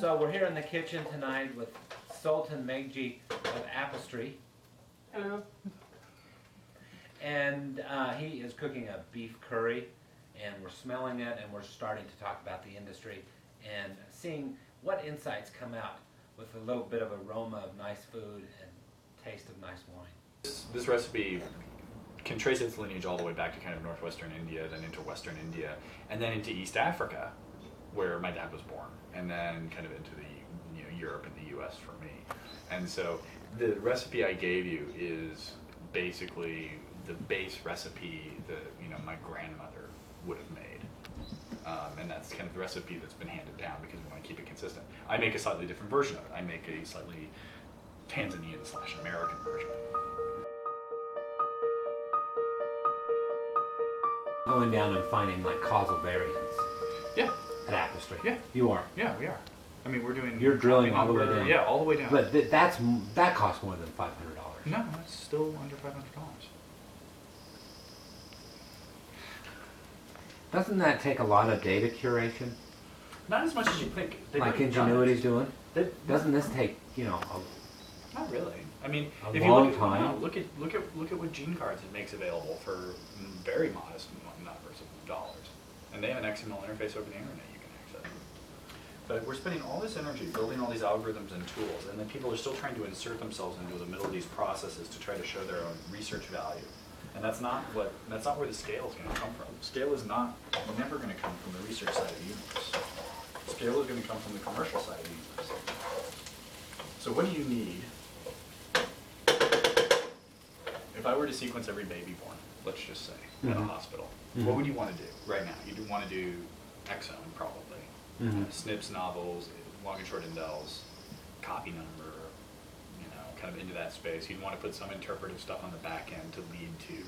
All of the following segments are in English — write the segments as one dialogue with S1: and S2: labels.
S1: So we're here in the kitchen tonight with Sultan Meghji of Appistry,
S2: Hello.
S1: and uh, he is cooking a beef curry, and we're smelling it, and we're starting to talk about the industry and seeing what insights come out with a little bit of aroma of nice food and taste of nice wine.
S3: This, this recipe can trace its lineage all the way back to kind of northwestern India, then into western India, and then into East Africa, where my dad was born, and then kind of into the you know Europe and the U.S. for me. And so the recipe I gave you is basically the base recipe that you know my grandmother would have made. Um, and that's kind of the recipe that's been handed down because we want to keep it consistent. I make a slightly different version of it. I make a slightly Tanzanian slash American version.
S1: Going down and finding like causal variants
S3: Yeah,
S1: at Appistry.
S3: Yeah.
S1: You are.
S3: yeah, we are. I mean, we're doing.
S1: You're drilling all the way down.
S3: Yeah, all the way down.
S1: But th- that's m- that costs more than five hundred dollars.
S3: no, it's still under five hundred dollars.
S1: Doesn't that take a lot of data curation,
S3: Not as much as you think. They've
S1: like
S3: already done it.
S1: Ingenuity's doing?
S3: They-
S1: Doesn't this take you know? A,
S3: Not really. I mean,
S1: A
S3: if you
S1: long
S3: look at,
S1: time.
S3: no, look at look at look at what Gene Cards it makes available for very modest m- numbers of dollars, and they have an XML interface over the internet you. But we're spending all this energy building all these algorithms and tools, and then people are still trying to insert themselves into the middle of these processes to try to show their own research value. And that's not what that's not where the scale is going to come from. Scale is not never going to come from the research side of the universe. Scale is going to come from the commercial side of the universe. So what do you need if I were to sequence every baby born, let's just say, at a
S1: Mhm.
S3: hospital,
S1: Mhm.
S3: what would you want to do right now? You'd want to do exome, probably.
S1: Mhm.
S3: Uh, SNPs, novels, long and short indels, copy number, you know, kind of into that space. You'd want to put some interpretive stuff on the back end to lead to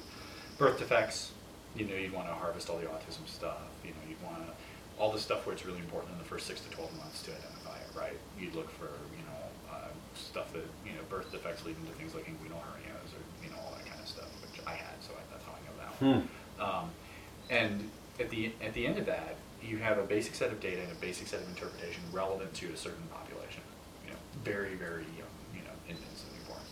S3: birth defects. You know, you'd want to harvest all the autism stuff. You know, you'd want to, all the stuff where it's really important in the first six to 12 months to identify it, right? You'd look for, you know, uh, stuff that, you know, birth defects leading to things like inguinal hernias or, you know, all that kind of stuff, which I had, so I, that's how I know that one. Um, and at the, at the end of that, you have a basic set of data and a basic set of interpretation relevant to a certain population. You know, very, very young, you know, infants and newborns.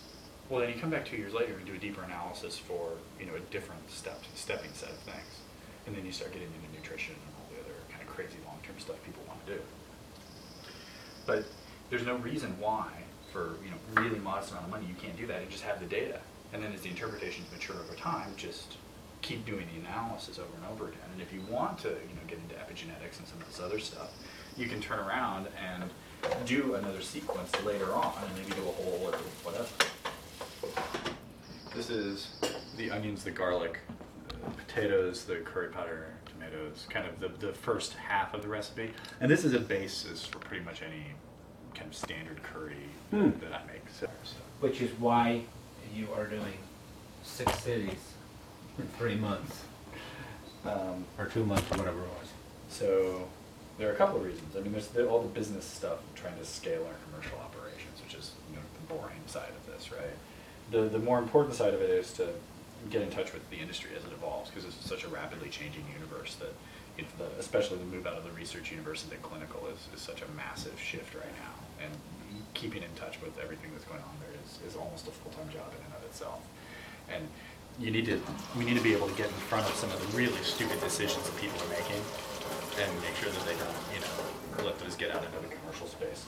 S3: Well, then you come back two years later and do a deeper analysis for, you know, a different step, stepping set of things. And then you start getting into nutrition and all the other kind of crazy long-term stuff people want to do. But there's no reason why, for you know really modest amount of money, you can't do that and just have the data. And then as the interpretations mature over time, just keep doing the analysis over and over again. And if you want to, you know, get into epigenetics and some of this other stuff, you can turn around and do another sequence later on, and maybe do a whole or whatever. This is the onions, the garlic, the potatoes, the curry powder, tomatoes, kind of the, the first half of the recipe. And this is a basis for pretty much any kind of standard curry
S1: Hmm.
S3: that I make. So, so.
S1: Which is why you are doing six cities three months
S3: Um,
S1: or two months or whatever it was.
S3: So there are a couple of reasons. I mean, there's the, all the business stuff, trying to scale our commercial operations, which is you know, the boring side of this, right? The the more important side of it is to get in touch with the industry as it evolves, because it's such a rapidly changing universe that, the, especially the move out of the research universe into clinical is, is such a massive shift right now. And keeping in touch with everything that's going on there is, is almost a full-time job in and of itself. And you need to, we need to be able to get in front of some of the really stupid decisions that people are making and make sure that they don't, you know, let those get out into the commercial space.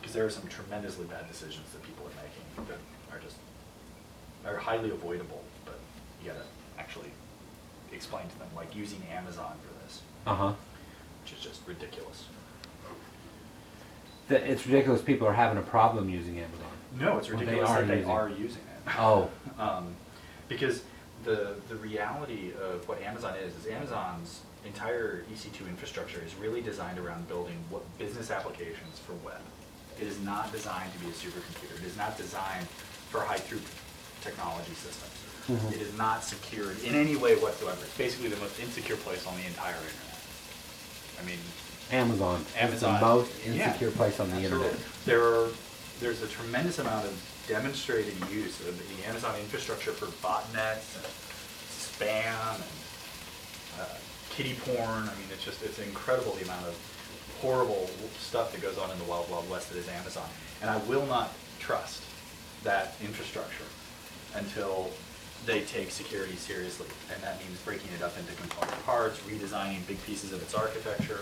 S3: Because there are some tremendously bad decisions that people are making that are just, are highly avoidable, but you gotta actually explain to them, like using Amazon for this,
S1: Uh huh.
S3: which is just ridiculous.
S1: It's ridiculous. People are having a problem using Amazon.
S3: No, it's
S1: Well, they
S3: ridiculous
S1: are
S3: that they
S1: using-
S3: are using it.
S1: Oh.
S3: um, because the the reality of what Amazon is is Amazon's entire EC2 infrastructure is really designed around building what business applications for web. It is not designed to be a supercomputer. It is not designed for high throughput technology systems.
S1: Mhm.
S3: It is not secured in any way whatsoever. It's basically the most insecure place on the entire internet. I mean,
S1: Amazon.
S3: Amazon.
S1: the most
S3: yeah,
S1: insecure place on the
S3: absolutely.
S1: internet.
S3: There are, there's a tremendous amount of demonstrated use of the Amazon infrastructure for botnets and spam and uh, kitty porn. I mean, it's just, it's incredible the amount of horrible stuff that goes on in the wild, wild west that is Amazon. And I will not trust that infrastructure until they take security seriously. And that means breaking it up into component parts, redesigning big pieces of its architecture.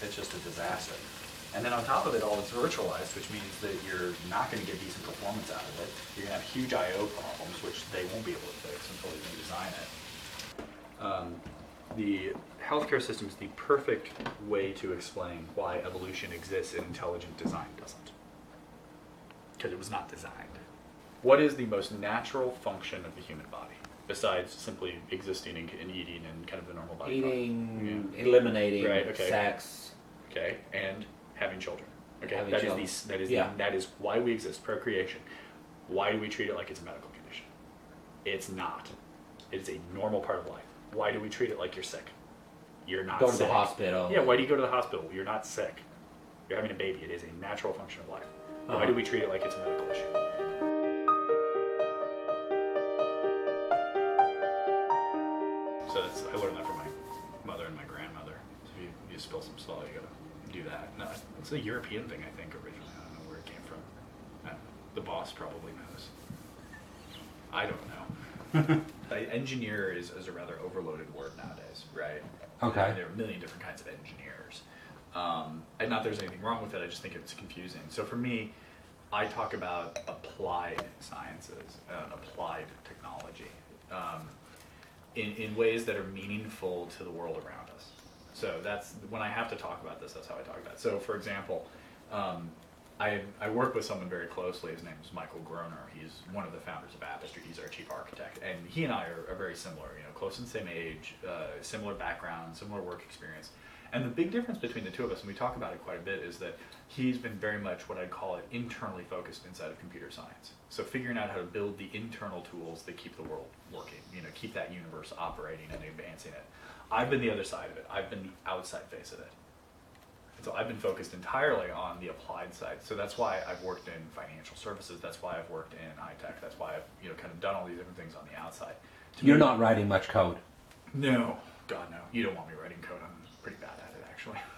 S3: It's just a disaster. And then on top of it all, it's virtualized, which means that you're not going to get decent performance out of it. You're going to have huge I/O problems, which they won't be able to fix until they redesign it. Um, the healthcare system is the perfect way to explain why evolution exists and intelligent design doesn't. Because it was not designed. What is the most natural function of the human body besides simply existing and, and eating and kind of the normal body?
S1: Eating,
S3: Yeah.
S1: eliminating,
S3: Right, okay.
S1: sex.
S3: Okay, and having children. Okay,
S1: Having
S3: that is
S1: children.
S3: the that is
S1: Yeah.
S3: the, that is why we exist. Procreation. Why do we treat it like it's a medical condition? It's not. It is a normal part of life. Why do we treat it like you're sick? You're not
S1: Go to
S3: sick.
S1: the hospital.
S3: Yeah, why do you go to the hospital? You're not sick. You're having a baby. It is a natural function of life. Why
S1: Uh-huh.
S3: do we treat it like it's a medical issue? It's a European thing, I think, originally. I don't know where it came from. Uh, The boss probably knows. I don't know. Engineer is, is a rather overloaded word nowadays, right?
S1: Okay.
S3: There are a million different kinds of engineers. Um, and not there's anything wrong with it, I just think it's confusing. So for me, I talk about applied sciences, uh, applied technology, um, in, in ways that are meaningful to the world around us. So that's, when I have to talk about this, that's how I talk about it. So for example, um, I, I work with someone very closely. His name is Michael Groner. He's one of the founders of Appistry. He's our chief architect, and he and I are, are very similar. You know, close in the same age, uh, similar background, similar work experience. And the big difference between the two of us, and we talk about it quite a bit, is that he's been very much what I'd call it internally focused inside of computer science. So figuring out how to build the internal tools that keep the world working. You know, keep that universe operating and advancing it. I've been the other side of it. I've been the outside face of it. And so I've been focused entirely on the applied side. So that's why I've worked in financial services. That's why I've worked in high tech. That's why I've you know kind of done all these different things on the outside. To
S1: You're
S3: me-
S1: not writing much code.
S3: No, God no. You don't want me writing code. I'm pretty bad at it actually.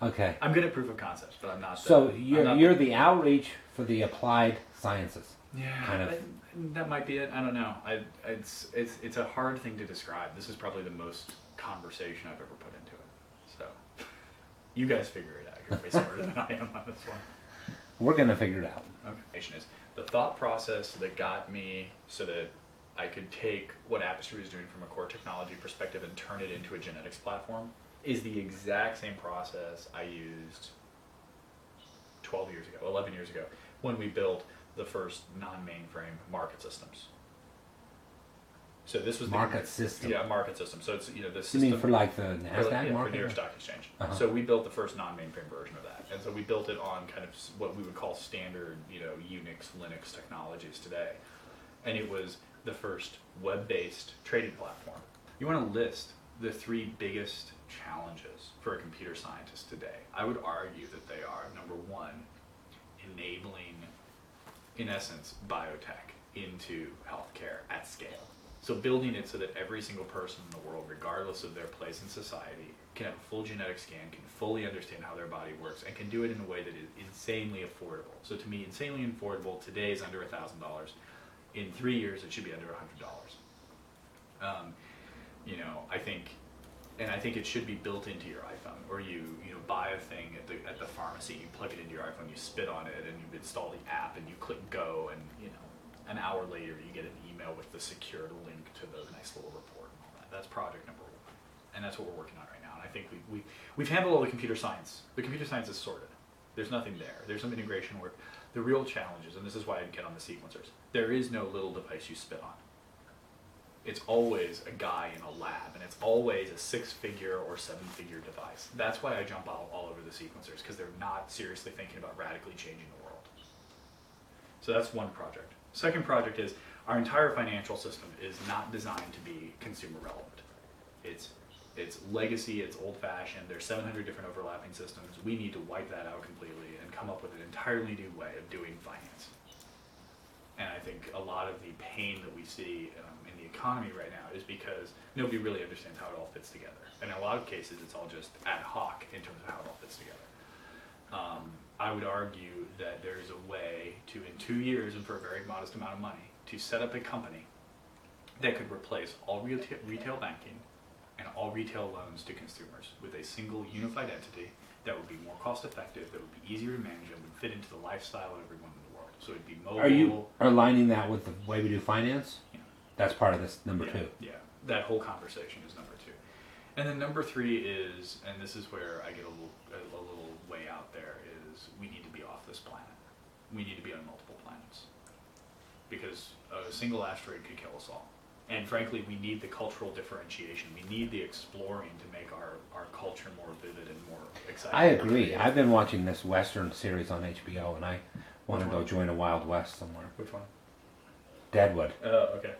S1: Okay.
S3: I'm good at proof of concepts, but I'm not.
S1: So
S3: I'm
S1: you're,
S3: not
S1: you're the outreach for the applied sciences.
S3: Yeah,
S1: kind of-
S3: but that might be it. I don't know. I, it's it's it's a hard thing to describe. This is probably the most conversation I've ever put into it. So, you guys figure it out. You're way smarter than I am on this one.
S1: We're gonna figure it out.
S3: Okay. Is the thought process that got me so that I could take what Appistry was doing from a core technology perspective and turn it into a genetics platform is the exact same process I used 12 years ago, 11 years ago, when we built the first non-mainframe market systems. So this was the-
S1: Market system.
S3: Yeah, market system. So it's you know the
S1: You
S3: system
S1: mean for like the
S3: for,
S1: Nasdaq
S3: yeah, for? New York Stock Exchange.
S1: Uh-huh.
S3: So we built the first non-mainframe version of that, and so we built it on kind of what we would call standard, you know, Unix, Linux technologies today, and it was the first web-based trading platform. You want to list the three biggest challenges for a computer scientist today? I would argue that they are number one, enabling, in essence, biotech into healthcare at scale. So building it so that every single person in the world, regardless of their place in society, can have a full genetic scan, can fully understand how their body works, and can do it in a way that is insanely affordable. So to me, insanely affordable today is under thousand dollars. In three years, it should be under hundred dollars. Um, you know, I think, and I think it should be built into your iPhone, or you you know buy a thing at the at the pharmacy, you plug it into your iPhone, you spit on it, and you install the app, and you click go, and you know, an hour later you get an email with the secured link to the nice little report and all that. That's project number one, and that's what we're working on right now. And I think we we we've handled all the computer science. The computer science is sorted. There's nothing there. There's some integration work. The real challenges, and this is why I get on the sequencers. There is no little device you spit on it's always a guy in a lab and it's always a six figure or seven figure device. That's why I jump all, all over the sequencers because they're not seriously thinking about radically changing the world. So that's one project. Second project is our entire financial system is not designed to be consumer relevant. It's it's legacy, it's old fashioned, there's 700 different overlapping systems. We need to wipe that out completely and come up with an entirely new way of doing finance. And I think a lot of the pain that we see um, economy right now is because nobody really understands how it all fits together. And in a lot of cases, it's all just ad hoc in terms of how it all fits together. Um, I would argue that there is a way to, in two years and for a very modest amount of money, to set up a company that could replace all retail, retail banking and all retail loans to consumers with a single unified entity that would be more cost effective, that would be easier to manage, and would fit into the lifestyle of everyone in the world. So it'd be mobile.
S1: Are you aligning that with the way we do finance? That's part of this number
S3: yeah,
S1: two.
S3: Yeah, that whole conversation is number two. And then number three is, and this is where I get a little, a, little way out there, is we need to be off this planet. We need to be on multiple planets. Because a single asteroid could kill us all. And frankly, we need the cultural differentiation. We need the exploring to make our, our culture more vivid and more exciting.
S1: I agree. I've been watching this Western series on HBO, and I want to go
S3: one?
S1: join a Wild West somewhere.
S3: Which one?
S1: Deadwood.
S3: Oh, okay.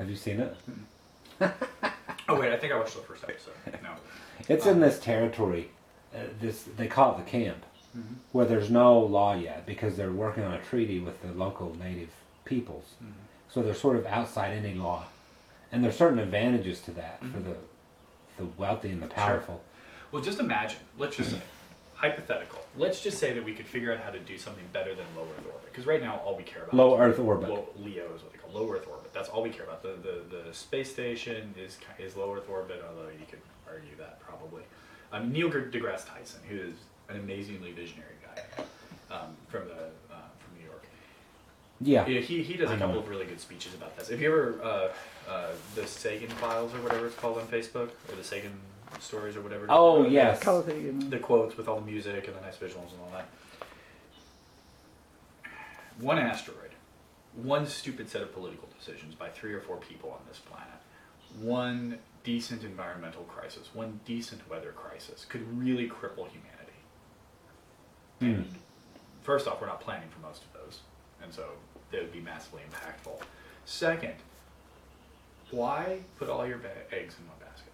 S1: Have you seen it?
S3: Oh, wait, I think I watched the first episode. No.
S1: It's in um, this territory. Uh, this they call it the camp, mm-hmm. where there's no law yet because they're working on a treaty with the local native peoples. Mm-hmm. So they're sort of outside any law, and there's certain advantages to that mm-hmm. for the the wealthy and the powerful.
S3: Well, just imagine, let's just say, hypothetical. Let's just say that we could figure out how to do something better than low Earth orbit. Because right now, all we care about
S1: Low
S3: is
S1: Earth orbit.
S3: Low, LEO is what they call low Earth orbit. That's all we care about. The, the, the space station is, ki- is low Earth orbit, although you could argue that probably. Um, Neil deGrasse Tyson, who is an amazingly visionary guy um, from, the, uh, from New York.
S1: Yeah.
S3: Yeah, he, he does a
S1: I know
S3: couple
S1: him.
S3: of really good speeches about this. If you ever uh, uh, the Sagan Files or whatever it's called on Facebook, or the Sagan Stories or whatever?
S1: Oh
S3: Uh,
S1: yes.
S2: Cultivating.
S3: The quotes with all the music and the nice visuals and all that. One asteroid, one stupid set of political decisions by three or four people on this planet, one decent environmental crisis, one decent weather crisis could really cripple humanity. Hmm. And first off, we're not planning for most of those, and so they would be massively impactful. Second, why put all your ba- eggs in one basket?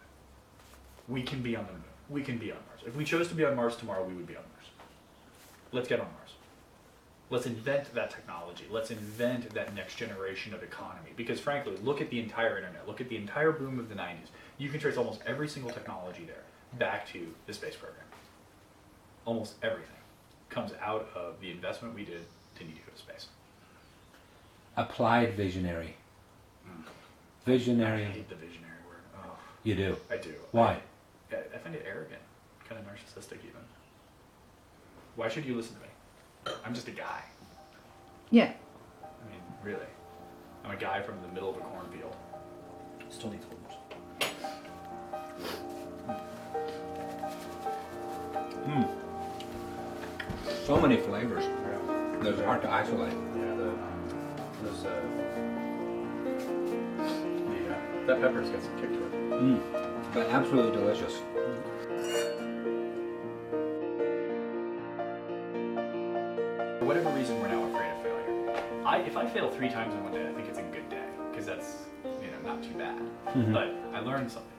S3: We can be on the moon. We can be on Mars. If we chose to be on Mars tomorrow, we would be on Mars. Let's get on Mars. Let's invent that technology. Let's invent that next generation of economy. Because frankly, look at the entire internet. Look at the entire boom of the 90s. You can trace almost every single technology there back to the space program. Almost everything comes out of the investment we did to need to go to space.
S1: Applied visionary. Hmm.
S3: I
S1: Visionary.
S3: hate the visionary word. Oh,
S1: You do.
S3: I do.
S1: Why?
S3: I, I find it arrogant, kind of narcissistic even. Why should you listen to me? I'm just a guy.
S2: Yeah.
S3: I mean, really. I'm a guy from the middle of a cornfield.
S1: Still needs homework. So many flavors. Yeah. Those are hard to isolate.
S3: Yeah, the, those, uh, the, uh, that pepper's got some kick to it.
S1: Mm. But absolutely delicious.
S3: If I fail three times in one day, I think it's a good day because that's you know not too bad.
S1: Mhm.
S3: But I learned something.